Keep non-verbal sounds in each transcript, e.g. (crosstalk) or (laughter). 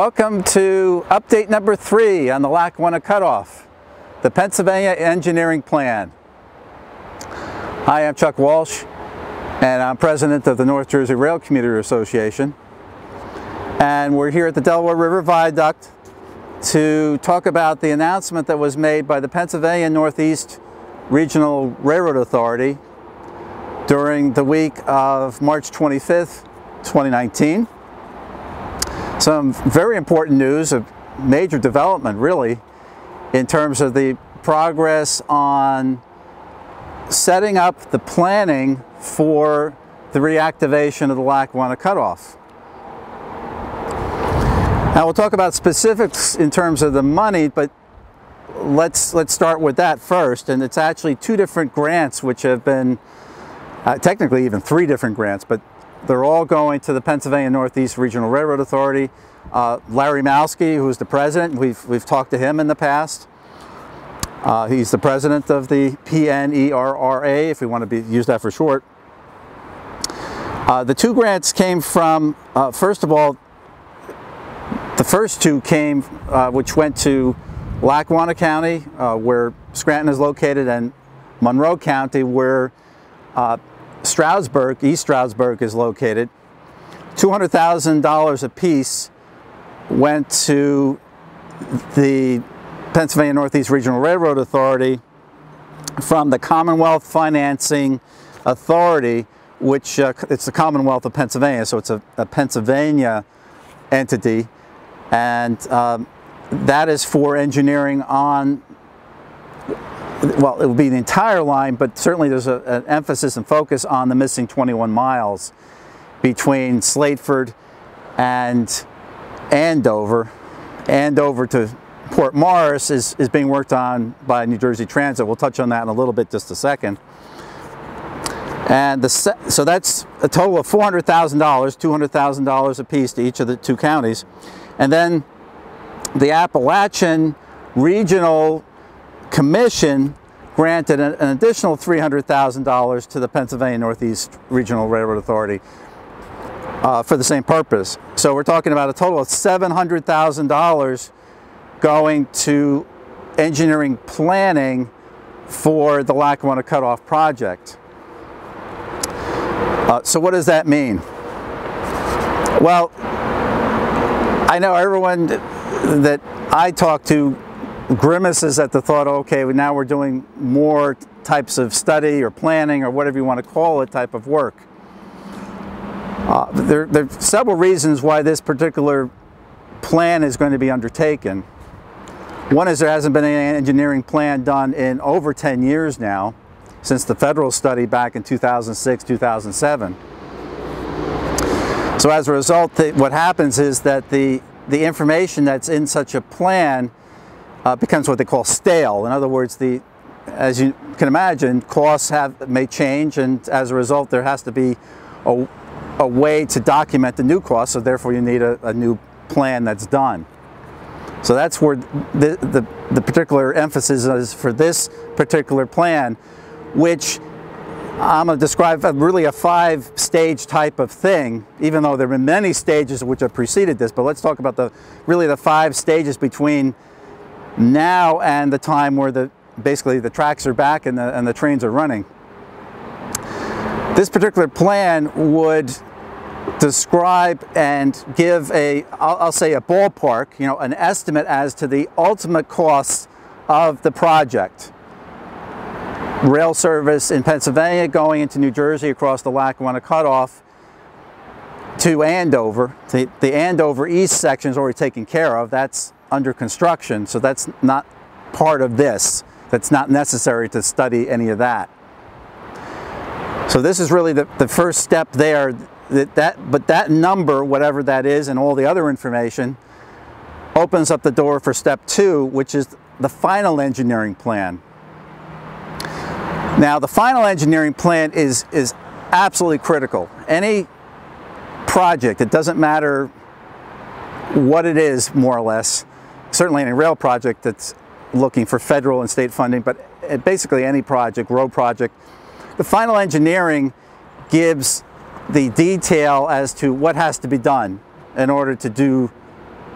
Welcome to update number three on the Lackawanna Cutoff, the Pennsylvania Engineering Plan. Hi, I'm Chuck Walsh, and I'm president of the North Jersey Rail Commuter Association. And we're here at the Delaware River Viaduct to talk about the announcement that was made by the Pennsylvania Northeast Regional Railroad Authority during the week of March 25th, 2019. Some very important news, a major development really, in terms of the progress on setting up the planning for the reactivation of the Lackawanna Cutoff. Now we'll talk about specifics in terms of the money, but let's let's start with that first. And it's actually two different grants which have been, uh, technically even three different grants, but they're all going to the Pennsylvania Northeast Regional Railroad Authority. Uh, Larry Malski, who's the president, we've, we've talked to him in the past. Uh, he's the president of the PNERRA, if we want to be, use that for short. Uh, the two grants came from, uh, first of all, the first two came, uh, which went to Lackawanna County, uh, where Scranton is located, and Monroe County, where Stroudsburg, East Stroudsburg is located. $200,000 apiece went to the Pennsylvania Northeast Regional Railroad Authority from the Commonwealth Financing Authority, which uh, it's the Commonwealth of Pennsylvania, so it's a, a Pennsylvania entity, and um, that is for engineering on well, it would be the entire line, but certainly there's a, an emphasis and focus on the missing 21 miles between Slateford and Andover. Andover to Port Morris is, is being worked on by New Jersey Transit. We'll touch on that in a little bit, just a second. And the, so that's a total of $400,000, $200,000 apiece to each of the two counties. And then the Appalachian Regional Commission granted an, additional $300,000 to the Pennsylvania Northeast Regional Railroad Authority uh, for the same purpose. So we're talking about a total of $700,000 going to engineering planning for the Lackawanna Cutoff project. Uh, so what does that mean? Well, I know everyone that I talk to grimaces at the thought, okay, now we're doing more types of study or planning or whatever you want to call it type of work. Uh, there, there, are several reasons why this particular plan is going to be undertaken. One is there hasn't been any engineering plan done in over 10 years now, since the federal study back in 2006, 2007. So as a result, the, what happens is that the, the information that's in such a plan uh, becomes what they call stale. In other words, the, as you can imagine, costs have may change, and as a result, there has to be a, a way to document the new costs. So therefore, you need a, a new plan that's done. So that's where the, the, the particular emphasis is for this particular plan, which I'm going to describe really a five-stage type of thing, even though there have been many stages which have preceded this. But let's talk about the really the five stages between now and the time where the basically the tracks are back and the, and the trains are running. This particular plan would describe and give a, I'll, I'll say a ballpark, you know, an estimate as to the ultimate costs of the project. Rail service in Pennsylvania going into New Jersey across the Lackawanna Cutoff to Andover. The, the Andover East section is already taken care of. That's under construction, so that's not part of this. That's not necessary to study any of that. So this is really the, the first step there, that, that, but that number, whatever that is, and all the other information, opens up the door for step two, which is the final engineering plan. Now, the final engineering plan is, is absolutely critical. Any project, it doesn't matter what it is, more or less, certainly any rail project that's looking for federal and state funding, but uh, basically any project, road project, the final engineering gives the detail as to what has to be done in order to do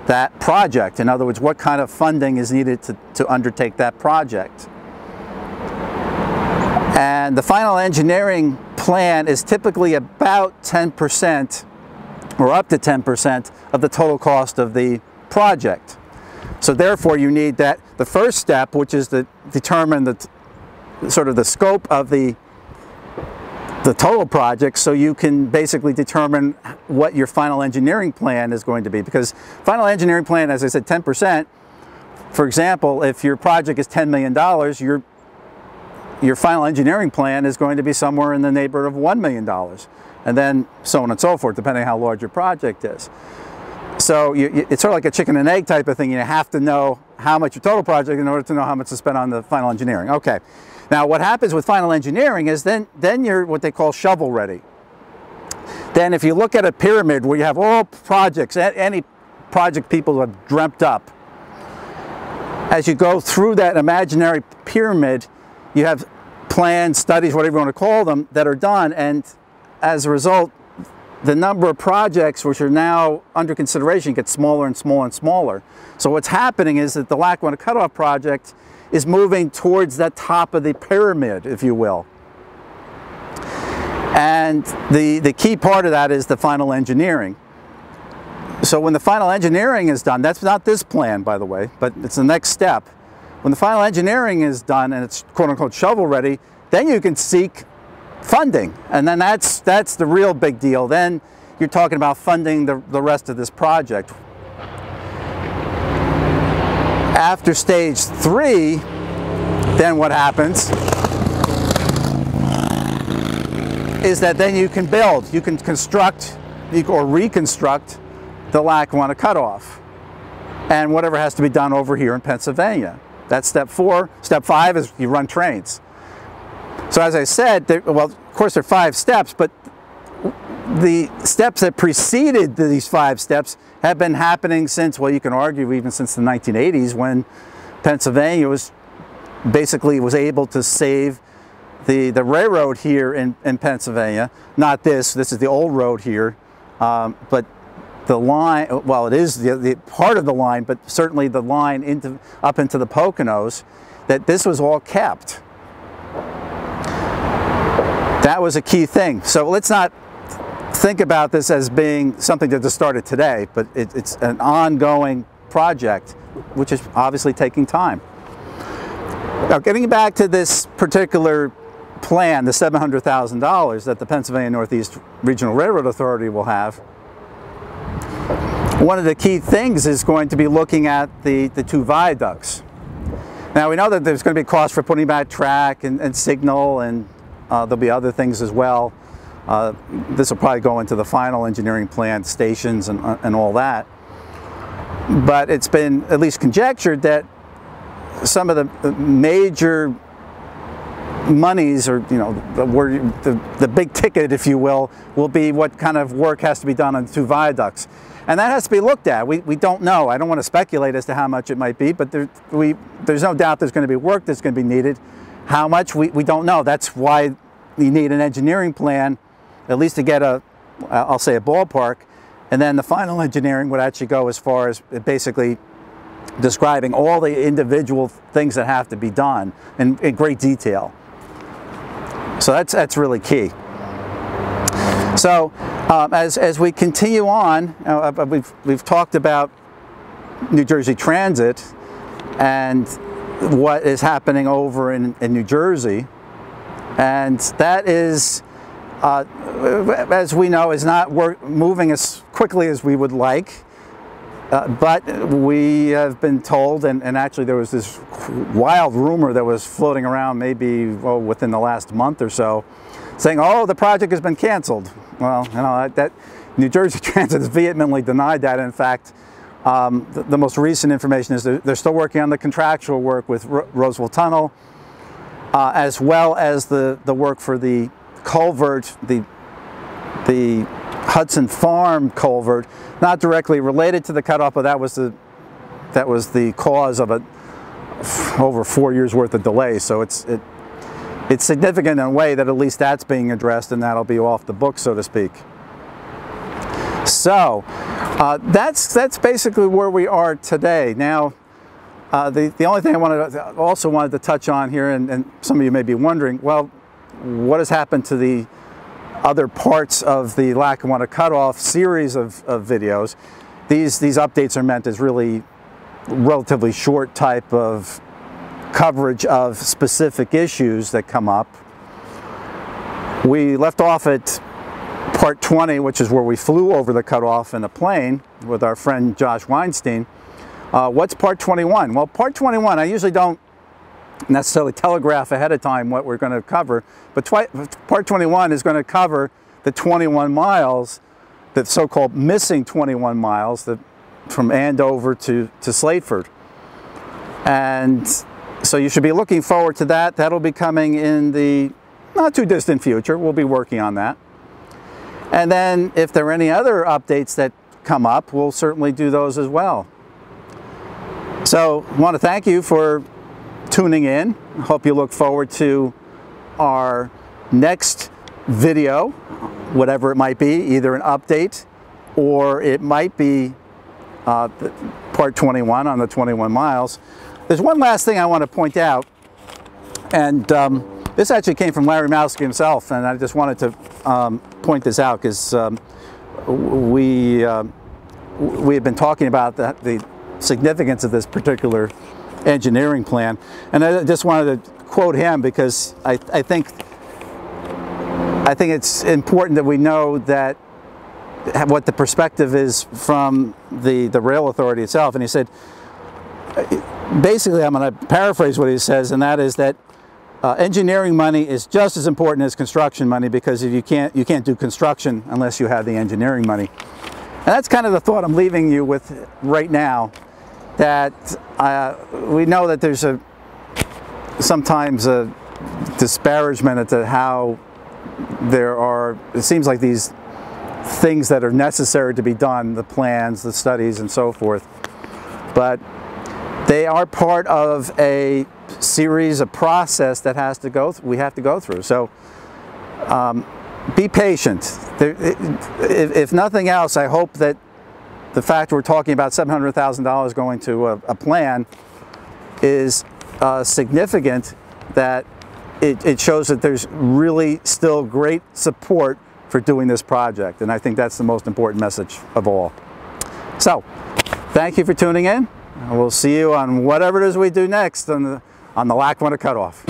that project. In other words, what kind of funding is needed to, to undertake that project. And the final engineering plan is typically about 10% or up to 10% of the total cost of the project. So therefore you need that, the first step, which is to determine the sort of the scope of the the total project so you can basically determine what your final engineering plan is going to be. Because final engineering plan as I said 10% for example if your project is $10 million your your final engineering plan is going to be somewhere in the neighborhood of $1 million and then so on and so forth depending how large your project is so you, you, it's sort of like a chicken and egg type of thing you have to know how much your total project in order to know how much to spend on the final engineering okay now what happens with final engineering is then, then you're what they call shovel ready. Then if you look at a pyramid where you have all projects, any project people have dreamt up, as you go through that imaginary pyramid, you have plans, studies, whatever you want to call them, that are done. And as a result, the number of projects which are now under consideration gets smaller and smaller and smaller. So what's happening is that the Lackawanna Cutoff Project is moving towards the top of the pyramid, if you will. And the, the key part of that is the final engineering. So when the final engineering is done, that's not this plan, by the way, but it's the next step. When the final engineering is done and it's quote unquote shovel ready, then you can seek funding. And then that's, that's the real big deal. Then you're talking about funding the, the rest of this project, after stage three, then what happens is that then you can build, you can construct or reconstruct the Lackawanna cutoff and whatever has to be done over here in Pennsylvania. That's step four. Step five is you run trains. So as I said, there, well, of course there are five steps, but the steps that preceded these five steps have been happening since, well, you can argue even since the 1980s when Pennsylvania was basically was able to save the, the railroad here in, in Pennsylvania. Not this, this is the old road here, um, but the line, well, it is the, the part of the line, but certainly the line into, up into the Poconos, that this was all kept. That was a key thing. So let's not think about this as being something that just started today, but it, it's an ongoing project, which is obviously taking time. Now, getting back to this particular plan, the $700,000 that the Pennsylvania Northeast Regional Railroad Authority will have, one of the key things is going to be looking at the, the two viaducts. Now we know that there's going to be costs for putting back track and, and signal and uh, there'll be other things as well. Uh, this will probably go into the final engineering plan, stations and, uh, and all that. But it's been at least conjectured that some of the major monies or you know the, the, the big ticket if you will will be what kind of work has to be done on the two viaducts and that has to be looked at we, we don't know I don't want to speculate as to how much it might be but there, we, there's no doubt there's going to be work that's going to be needed how much we, we don't know that's why you need an engineering plan at least to get a, I'll say a ballpark, and then the final engineering would actually go as far as basically describing all the individual things that have to be done in, in great detail. So that's, that's really key. So um, as, as we continue on, uh, we've, we've talked about New Jersey Transit and what is happening over in, in New Jersey. And that is uh, as we know, is not moving as quickly as we would like. Uh, but we have been told, and, and, actually there was this wild rumor that was floating around maybe well, within the last month or so, saying, oh, the project has been canceled. Well, you know, that, New Jersey (laughs) Transit has vehemently denied that. In fact, um, the, the, most recent information is they're, they're, still working on the contractual work with Ro Roseville Tunnel, uh, as well as the, the work for the culvert, the, the Hudson Farm culvert, not directly related to the cutoff, but that was the, that was the cause of a over four years worth of delay. So it's, it, it's significant in a way that at least that's being addressed and that'll be off the book, so to speak. So Uh, that's, that's basically where we are today. Now, uh, the, the only thing I wanted to, also wanted to touch on here, and, and some of you may be wondering, well, what has happened to the other parts of the Lackawanna Cutoff series of, of videos? These, these updates are meant as really relatively short type of coverage of specific issues that come up. We left off at part 20, which is where we flew over the cutoff in a plane with our friend Josh Weinstein. Uh, what's part 21? Well, part 21, I usually don't necessarily telegraph ahead of time what we're going to cover, but part 21 is going to cover the 21 miles, the so-called missing 21 miles that from Andover to, to Slateford. And so you should be looking forward to that. That'll be coming in the not too distant future. We'll be working on that. And then if there are any other updates that come up, we'll certainly do those as well. So I want to thank you for tuning in. I hope you look forward to our next video, whatever it might be, either an update or it might be uh, part 21 on the 21 miles. There's one last thing I want to point out, and um, this actually came from Larry Malski himself, and I just wanted to um, point this out because um, we uh, we have been talking about the, the significance of this particular engineering plan, and I just wanted to quote him because I, I think I think it's important that we know that what the perspective is from the, the rail authority itself. And he said, basically, I'm going to paraphrase what he says, and that is that uh, engineering money is just as important as construction money because if you can't, you can't do construction unless you have the engineering money. And that's kind of the thought I'm leaving you with right now, that uh, we know that there's a sometimes a disparagement to how there are, it seems like these things that are necessary to be done, the plans, the studies, and so forth. But they are part of a series, a process that has to go, we have to go through. So um, be patient. There, if, if, nothing else, I hope that the fact we're talking about $700,000 going to a, a, plan is uh, significant that it, it shows that there's really still great support for doing this project. And I think that's the most important message of all. So, thank you for tuning in. We'll see you on whatever it is we do next on the, on the Lackawanna Cutoff.